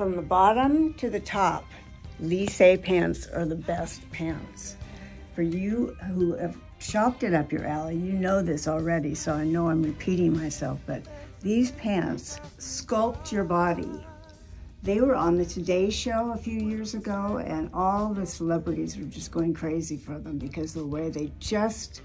from the bottom to the top, Lyssé pants are the best pants. For you who have shopped it up your alley, you know this already, so I know I'm repeating myself, but these pants sculpt your body. They were on the Today Show a few years ago, and all the celebrities were just going crazy for them because the way they just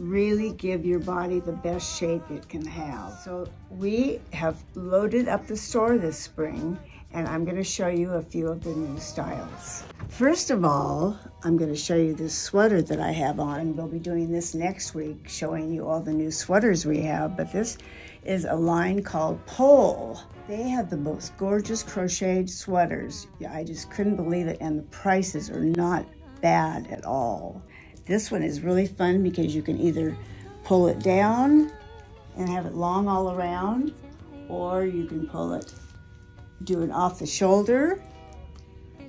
really give your body the best shape it can have. So we have loaded up the store this spring and I'm gonna show you a few of the new styles. First of all, I'm gonna show you this sweater that I have on. We'll be doing this next week, showing you all the new sweaters we have, but this is a line called Pol. They have the most gorgeous crocheted sweaters. I just couldn't believe it, and the prices are not bad at all. This one is really fun because you can either pull it down and have it long all around, or you can pull it, do it off the shoulder.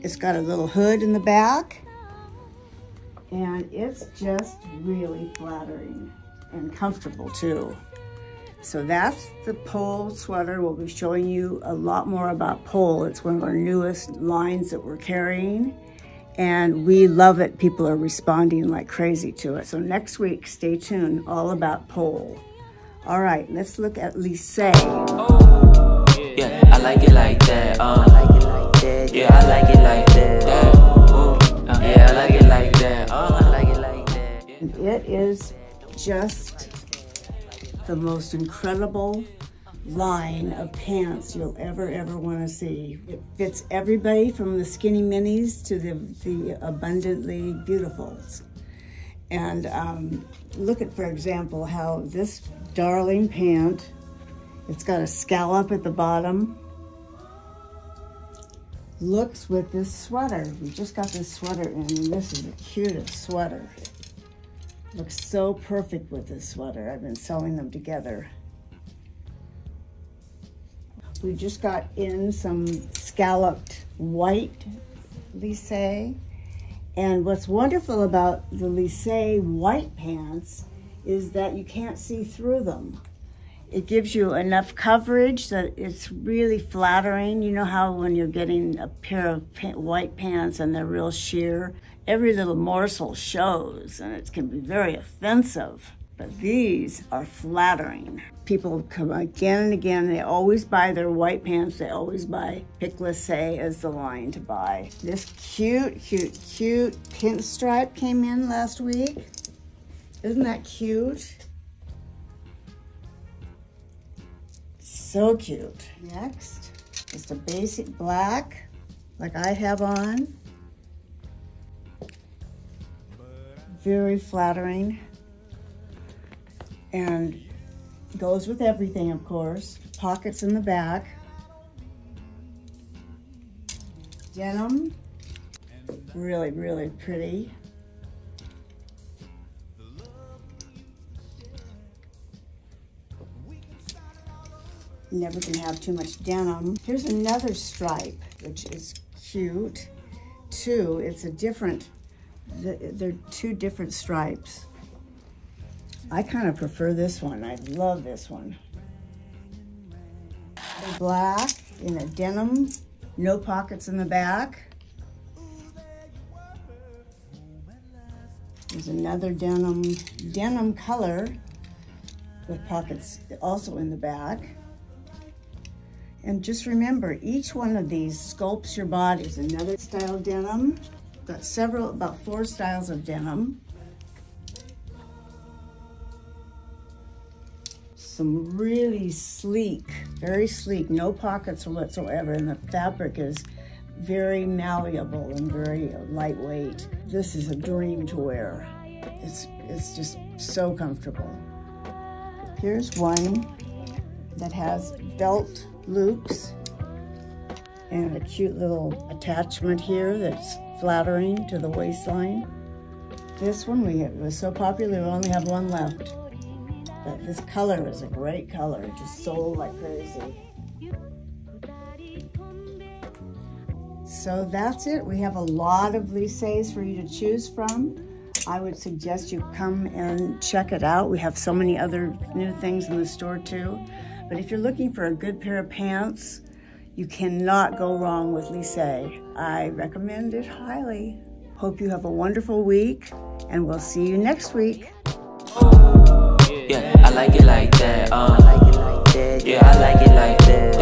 It's got a little hood in the back, and it's just really flattering and comfortable too. So that's the Pol sweater. We'll be showing you a lot more about Pol. It's one of our newest lines that we're carrying and we love it. People are responding like crazy to it. So next week, stay tuned, all about Pol. All right, let's look at Lyssé. Oh, yeah, I like it like that. Uh, I like it like that. Yeah, I like it like that. Yeah, I like it like that. Uh, I like it like that. It is just the most incredible line of pants you'll ever, ever want to see. It fits everybody from the skinny minis to the, the abundantly beautifuls. And um, look at, for example, how this darling pant, it's got a scallop at the bottom, looks with this sweater. We just got this sweater in, and this is the cutest sweater. Looks so perfect with this sweater. I've been sewing them together. We just got in some scalloped white Lyssé. And what's wonderful about the Lyssé white pants is that you can't see through them. It gives you enough coverage that it's really flattering. You know how when you're getting a pair of white pants and they're real sheer, every little morsel shows and it can be very offensive. But these are flattering. People come again and again. They always buy their white pants. They always buy Pic Lyssé as the line to buy. This cute, cute, cute pinstripe came in last week. Isn't that cute? So cute. Next, just a basic black, like I have on. Very flattering and goes with everything, of course. Pockets in the back. Denim, really, really pretty. Never can have too much denim. Here's another stripe, which is cute. Two, it's a different, they're two different stripes. I kind of prefer this one. I love this one. Black in a denim, no pockets in the back. There's another denim, denim color with pockets also in the back. And just remember, each one of these sculpts your body. There's another style denim. Got several, about four styles of denim. Some really sleek, very sleek, no pockets whatsoever, and the fabric is very malleable and very lightweight. This is a dream to wear. It's, it's just so comfortable. Here's one that has belt loops and a cute little attachment here that's flattering to the waistline. This one we it was so popular we only have one left. But this color is a great color. It just sold like crazy. So that's it. We have a lot of Lyssés for you to choose from. I would suggest you come and check it out. We have so many other new things in the store too. But if you're looking for a good pair of pants, You cannot go wrong with Lyssé. I recommend it highly. Hope you have a wonderful week, and we'll see you next week. Yeah, I like it like that. Uh. Yeah, I like it like that.